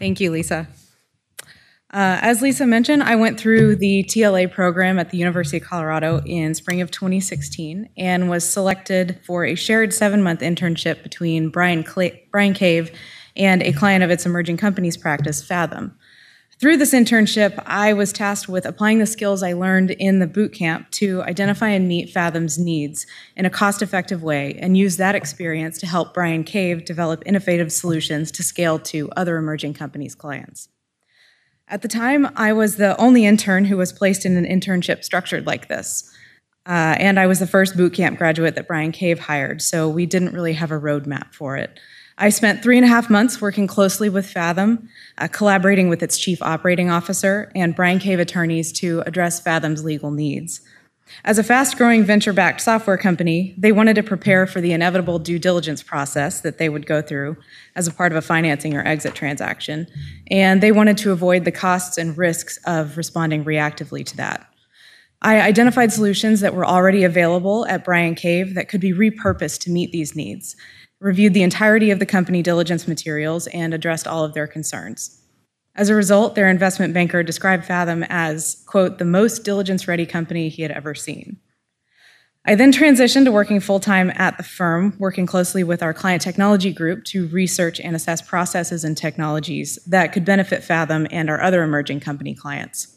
Thank you, Lisa. Uh, as Lisa mentioned, I went through the TLA program at the University of Colorado in spring of 2016 and was selected for a shared seven month internship between Bryan, Clay, Bryan Cave and a client of its emerging companies practice, Fathom. Through this internship, I was tasked with applying the skills I learned in the boot camp to identify and meet Fathom's needs in a cost effective way and use that experience to help Bryan Cave develop innovative solutions to scale to other emerging companies' clients. At the time, I was the only intern who was placed in an internship structured like this. Uh, and I was the first boot camp graduate that Bryan Cave hired, so we didn't really have a roadmap for it. I spent three and a half months working closely with Fathom, uh, collaborating with its chief operating officer and Bryan Cave attorneys to address Fathom's legal needs. As a fast growing venture backed software company, they wanted to prepare for the inevitable due diligence process that they would go through as a part of a financing or exit transaction, and they wanted to avoid the costs and risks of responding reactively to that. I identified solutions that were already available at Bryan Cave that could be repurposed to meet these needs, reviewed the entirety of the company diligence materials, and addressed all of their concerns. As a result, their investment banker described Fathom as, quote, the most diligence ready company he had ever seen. I then transitioned to working full time at the firm, working closely with our client technology group to research and assess processes and technologies that could benefit Fathom and our other emerging company clients.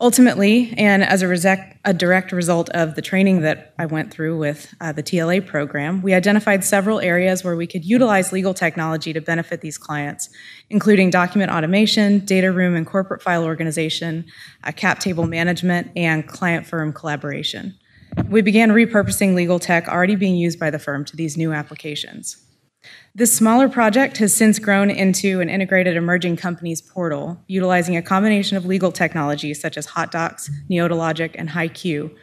Ultimately, and as a, a, direct result of the training that I went through with uh, the TLA program, we identified several areas where we could utilize legal technology to benefit these clients, including document automation, data room and corporate file organization, uh, cap table management, and client firm collaboration. We began repurposing legal tech already being used by the firm to these new applications. This smaller project has since grown into an integrated emerging companies portal, utilizing a combination of legal technologies such as HotDocs, Neota Logic, and HighQ,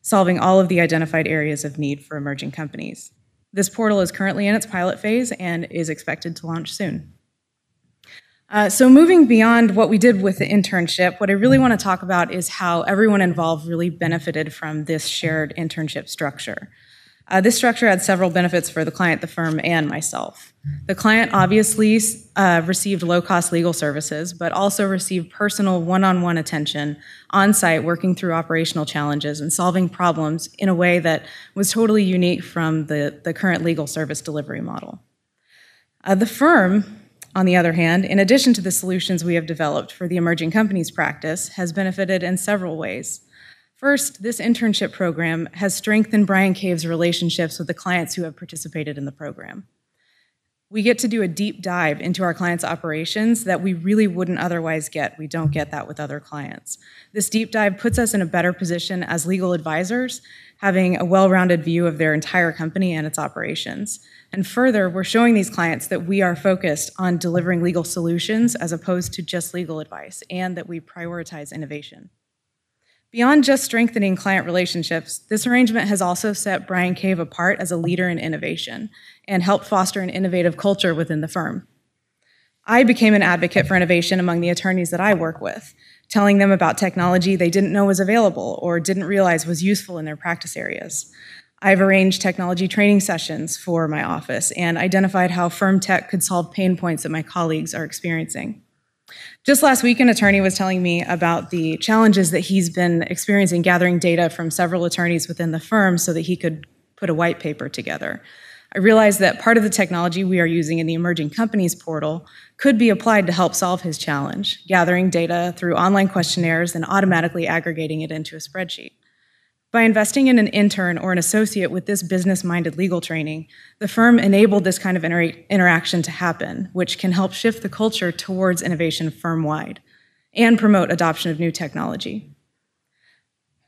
solving all of the identified areas of need for emerging companies. This portal is currently in its pilot phase and is expected to launch soon. Uh, so, moving beyond what we did with the internship, what I really want to talk about is how everyone involved really benefited from this shared internship structure. Uh, this structure had several benefits for the client, the firm, and myself. The client obviously uh, received low cost legal services, but also received personal one on one attention on site, working through operational challenges and solving problems in a way that was totally unique from the, the current legal service delivery model. Uh, the firm, on the other hand, in addition to the solutions we have developed for the emerging companies practice, has benefited in several ways. First, this internship program has strengthened Bryan Cave's relationships with the clients who have participated in the program. We get to do a deep dive into our clients' operations that we really wouldn't otherwise get. We don't get that with other clients. This deep dive puts us in a better position as legal advisors, having a well rounded view of their entire company and its operations. And further, we're showing these clients that we are focused on delivering legal solutions as opposed to just legal advice, and that we prioritize innovation. Beyond just strengthening client relationships, this arrangement has also set Bryan Cave apart as a leader in innovation and helped foster an innovative culture within the firm. I became an advocate for innovation among the attorneys that I work with, telling them about technology they didn't know was available or didn't realize was useful in their practice areas. I've arranged technology training sessions for my office and identified how firm tech could solve pain points that my colleagues are experiencing. Just last week, an attorney was telling me about the challenges that he's been experiencing gathering data from several attorneys within the firm so that he could put a white paper together. I realized that part of the technology we are using in the Emerging Companies portal could be applied to help solve his challenge, gathering data through online questionnaires and automatically aggregating it into a spreadsheet. By investing in an intern or an associate with this business minded legal training, the firm enabled this kind of inter- interaction to happen, which can help shift the culture towards innovation firm wide and promote adoption of new technology.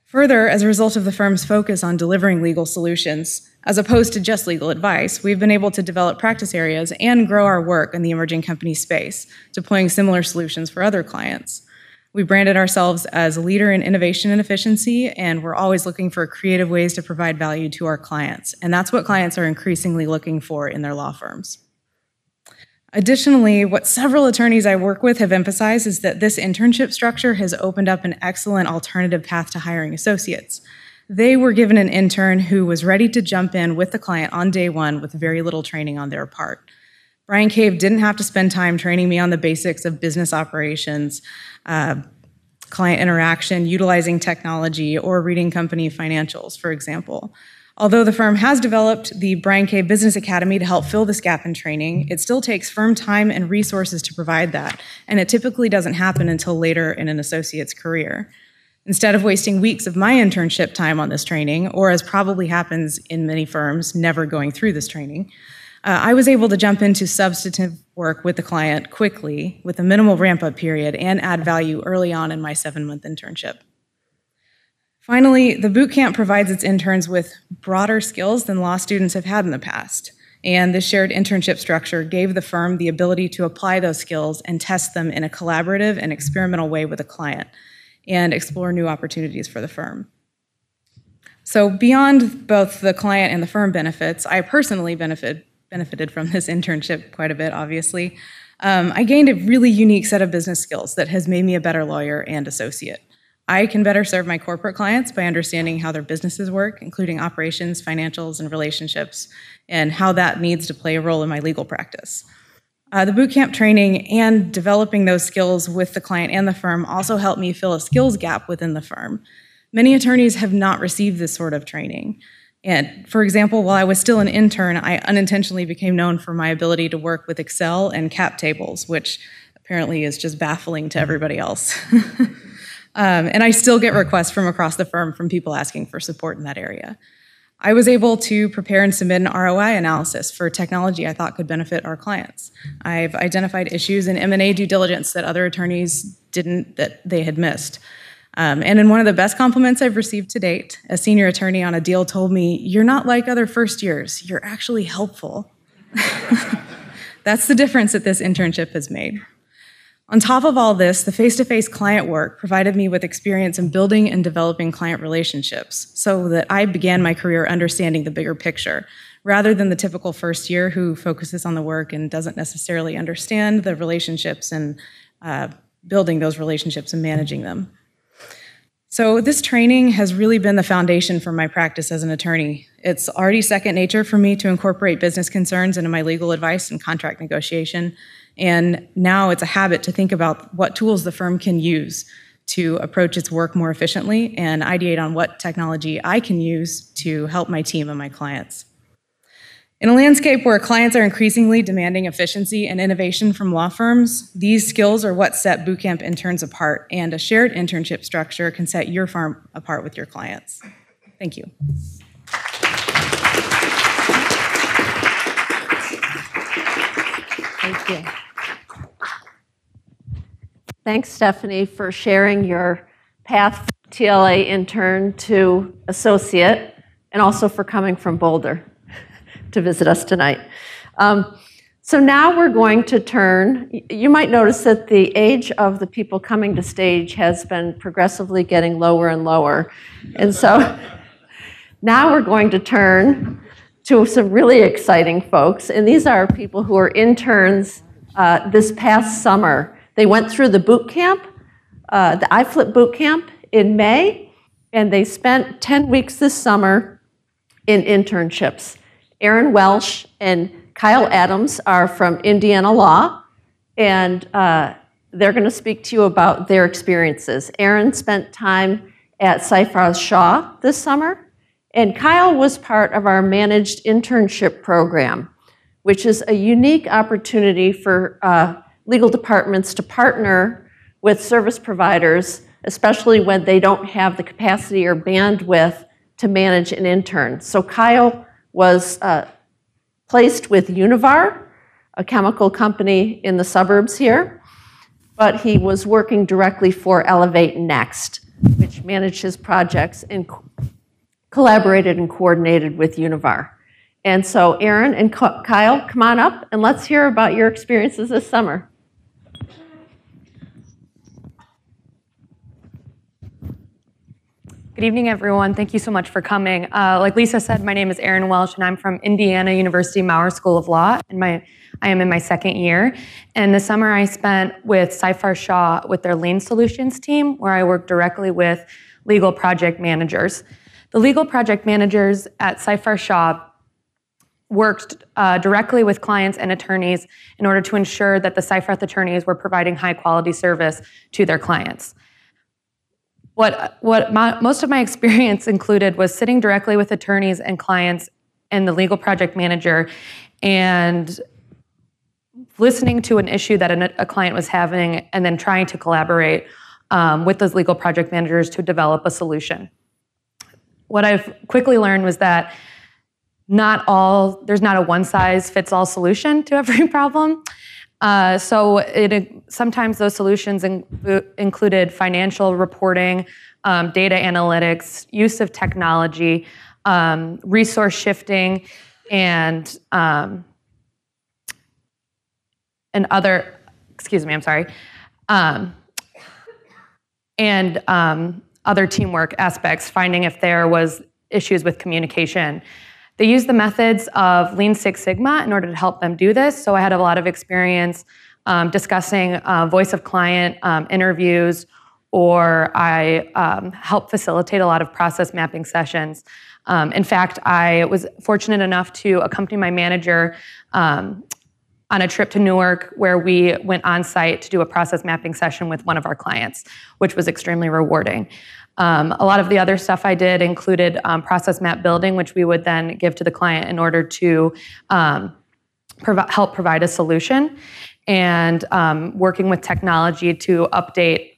Further, as a result of the firm's focus on delivering legal solutions, as opposed to just legal advice, we've been able to develop practice areas and grow our work in the emerging company space, deploying similar solutions for other clients. We branded ourselves as a leader in innovation and efficiency, and we're always looking for creative ways to provide value to our clients. And that's what clients are increasingly looking for in their law firms. Additionally, what several attorneys I work with have emphasized is that this internship structure has opened up an excellent alternative path to hiring associates. They were given an intern who was ready to jump in with the client on day one with very little training on their part. Bryan Cave didn't have to spend time training me on the basics of business operations, uh, client interaction, utilizing technology, or reading company financials, for example. Although the firm has developed the Bryan Cave Business Academy to help fill this gap in training, it still takes firm time and resources to provide that, and it typically doesn't happen until later in an associate's career. Instead of wasting weeks of my internship time on this training, or as probably happens in many firms, never going through this training, uh, I was able to jump into substantive work with the client quickly with a minimal ramp up period and add value early on in my seven month internship. Finally, the boot camp provides its interns with broader skills than law students have had in the past. And the shared internship structure gave the firm the ability to apply those skills and test them in a collaborative and experimental way with a client and explore new opportunities for the firm. So, beyond both the client and the firm benefits, I personally benefit, benefited from this internship quite a bit, obviously. Um, I gained a really unique set of business skills that has made me a better lawyer and associate. I can better serve my corporate clients by understanding how their businesses work, including operations, financials, and relationships, and how that needs to play a role in my legal practice. Uh, the bootcamp training and developing those skills with the client and the firm also helped me fill a skills gap within the firm. Many attorneys have not received this sort of training. And for example, while I was still an intern, I unintentionally became known for my ability to work with Excel and cap tables, which apparently is just baffling to everybody else. um, and I still get requests from across the firm from people asking for support in that area. I was able to prepare and submit an ROI analysis for technology I thought could benefit our clients. I've identified issues in M&A due diligence that other attorneys didn't, that they had missed. Um, and in one of the best compliments I've received to date, a senior attorney on a deal told me, You're not like other first years, you're actually helpful. That's the difference that this internship has made. On top of all this, the face to face client work provided me with experience in building and developing client relationships so that I began my career understanding the bigger picture rather than the typical first year who focuses on the work and doesn't necessarily understand the relationships and uh, building those relationships and managing them. So, this training has really been the foundation for my practice as an attorney. It's already second nature for me to incorporate business concerns into my legal advice and contract negotiation. And now it's a habit to think about what tools the firm can use to approach its work more efficiently and ideate on what technology I can use to help my team and my clients. In a landscape where clients are increasingly demanding efficiency and innovation from law firms, these skills are what set bootcamp interns apart, and a shared internship structure can set your firm apart with your clients. Thank you. Thank you. Thanks, Stephanie, for sharing your path TLA intern to associate, and also for coming from Boulder to visit us tonight. Um, so now we're going to turn, you might notice that the age of the people coming to stage has been progressively getting lower and lower. And so now we're going to turn to some really exciting folks. And these are people who are interns uh, this past summer. They went through the boot camp, uh, the iFlip boot camp in May, and they spent 10 weeks this summer in internships. Erin Welsh and Kyle Adams are from Indiana Law, and uh, they're going to speak to you about their experiences. Aaron spent time at Seyfarth Shaw this summer, and Kyle was part of our managed internship program, which is a unique opportunity for uh, legal departments to partner with service providers, especially when they don't have the capacity or bandwidth to manage an intern. So Kyle was uh, placed with Univar, a chemical company in the suburbs here, but he was working directly for Elevate Next, which managed his projects and co collaborated and coordinated with Univar. And so, Erin and Kyle, come on up and let's hear about your experiences this summer. Good evening, everyone. Thank you so much for coming. Uh, like Lisa said, my name is Erin Welsh, and I'm from Indiana University Maurer School of Law, and my I am in my second year. And the summer I spent with Seyfarth Shaw with their Lane Solutions team, where I work directly with legal project managers. The legal project managers at Seyfarth Shaw worked uh, directly with clients and attorneys in order to ensure that the Seyfarth attorneys were providing high quality service to their clients. What, what my, most of my experience included was sitting directly with attorneys and clients and the legal project manager and listening to an issue that a, a client was having and then trying to collaborate um, with those legal project managers to develop a solution. What I've quickly learned was that not all, there's not a one size fits all solution to every problem. Uh, so it, sometimes those solutions in, included financial reporting, um, data analytics, use of technology, um, resource shifting, and um, and other. Excuse me, I'm sorry, um, and um, other teamwork aspects. Finding if there was issues with communication. They use the methods of Lean Six Sigma in order to help them do this. So I had a lot of experience um, discussing uh, voice of client um, interviews, or I um, helped facilitate a lot of process mapping sessions. Um, in fact, I was fortunate enough to accompany my manager um, on a trip to Newark where we went on site to do a process mapping session with one of our clients, which was extremely rewarding. Um, a lot of the other stuff I did included um, process map building, which we would then give to the client in order to um, provi- help provide a solution, and um, working with technology to update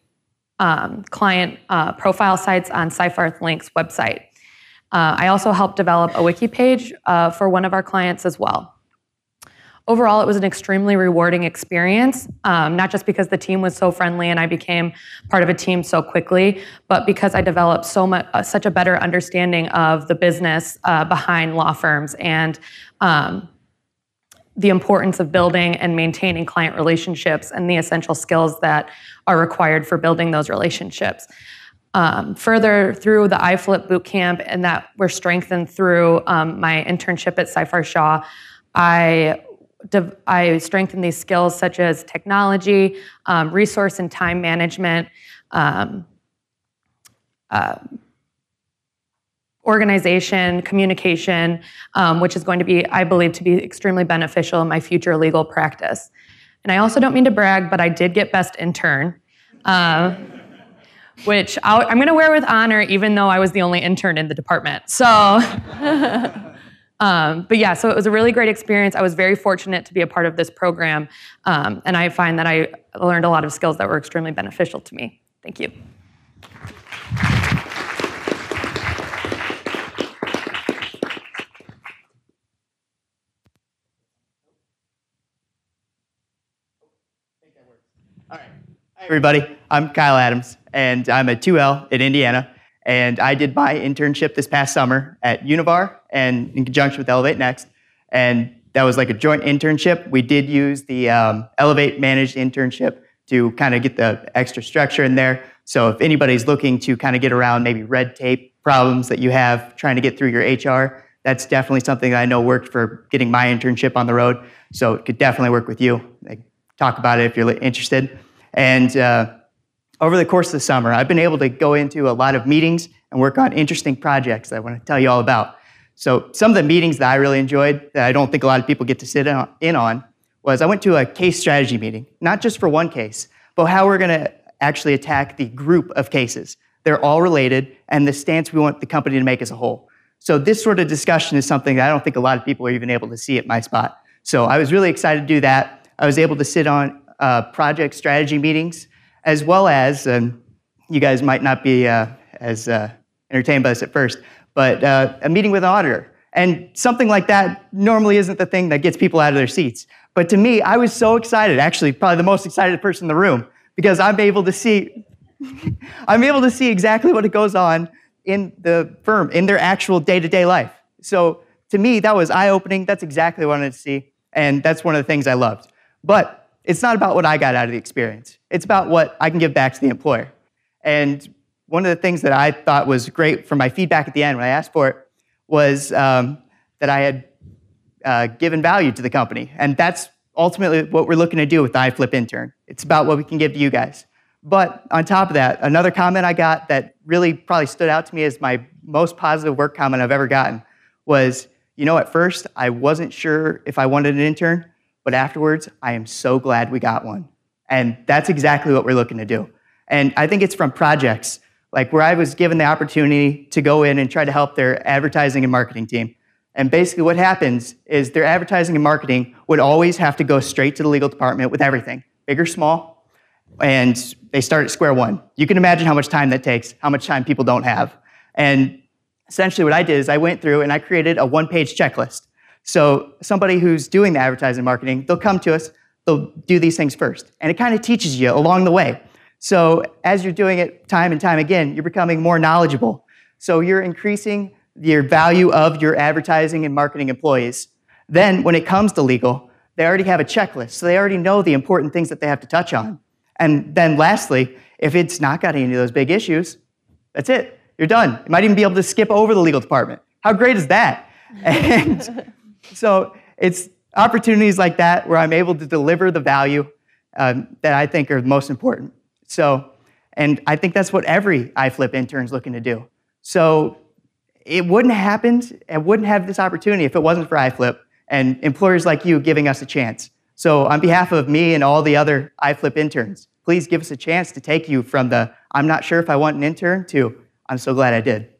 um, client uh, profile sites on Seyfarth Link's website. Uh, I also helped develop a wiki page uh, for one of our clients as well overall, it was an extremely rewarding experience, um, not just because the team was so friendly and I became part of a team so quickly, but because I developed so much, uh, such a better understanding of the business uh, behind law firms and um, the importance of building and maintaining client relationships and the essential skills that are required for building those relationships. Um, further through the iFlip bootcamp and that were strengthened through um, my internship at Seyfarth Shaw, I I strengthen these skills such as technology, um, resource and time management, um, uh, organization, communication, um, which is going to be, I believe, to be extremely beneficial in my future legal practice. And I also don't mean to brag, but I did get best intern. Uh, which i am going to wear with honor, even though I was the only intern in the department. So, Um, but yeah, so it was a really great experience. I was very fortunate to be a part of this program, um, and I find that I learned a lot of skills that were extremely beneficial to me. Thank you. Hi, everybody. I'm Kyle Adams, and I'm a 2L in Indiana. And I did my internship this past summer at Univar and in conjunction with Elevate Next. And that was like a joint internship. We did use the um, Elevate managed internship to kind of get the extra structure in there. So if anybody's looking to kind of get around maybe red tape problems that you have trying to get through your HR, that's definitely something that I know worked for getting my internship on the road. So it could definitely work with you. Like, talk about it if you're interested. And uh, over the course of the summer, I've been able to go into a lot of meetings and work on interesting projects that I want to tell you all about. So, some of the meetings that I really enjoyed that I don't think a lot of people get to sit in on was I went to a case strategy meeting, not just for one case, but how we're going to actually attack the group of cases. They're all related, and the stance we want the company to make as a whole. So, this sort of discussion is something that I don't think a lot of people are even able to see at my spot. So, I was really excited to do that. I was able to sit on uh, project strategy meetings as well as, you guys might not be uh, as uh, entertained by this at first, but uh, a meeting with an auditor. And something like that normally isn't the thing that gets people out of their seats. But to me, I was so excited, actually, probably the most excited person in the room, because I'm able to see, I'm able to see exactly what it goes on in the firm, in their actual day-to-day life. So to me, that was eye-opening. That's exactly what I wanted to see. And that's one of the things I loved. But it's not about what I got out of the experience. It's about what I can give back to the employer. And one of the things that I thought was great for my feedback at the end when I asked for it was um, that I had uh, given value to the company. And that's ultimately what we're looking to do with the iFlip intern. It's about what we can give to you guys. But on top of that, another comment I got that really probably stood out to me as my most positive work comment I've ever gotten was you know, at first I wasn't sure if I wanted an intern, but afterwards I am so glad we got one. And that's exactly what we're looking to do. And I think it's from projects like where I was given the opportunity to go in and try to help their advertising and marketing team. And basically, what happens is their advertising and marketing would always have to go straight to the legal department with everything, big or small, and they start at square one. You can imagine how much time that takes, how much time people don't have. And essentially, what I did is I went through and I created a one page checklist. So, somebody who's doing the advertising and marketing, they'll come to us, they'll do these things first. And it kind of teaches you along the way. So as you're doing it time and time again, you're becoming more knowledgeable. So you're increasing your value of your advertising and marketing employees. Then when it comes to legal, they already have a checklist. So they already know the important things that they have to touch on. And then lastly, if it's not got any of those big issues, that's it. You're done. You might even be able to skip over the legal department. How great is that? And so it's opportunities like that where I'm able to deliver the value um, that I think are most important. So, and I think that's what every iFlip intern is looking to do. So it wouldn't have happened and wouldn't have this opportunity if it wasn't for iFlip and employers like you giving us a chance. So on behalf of me and all the other iFlip interns, please give us a chance to take you from the I'm not sure if I want an intern to I'm so glad I did.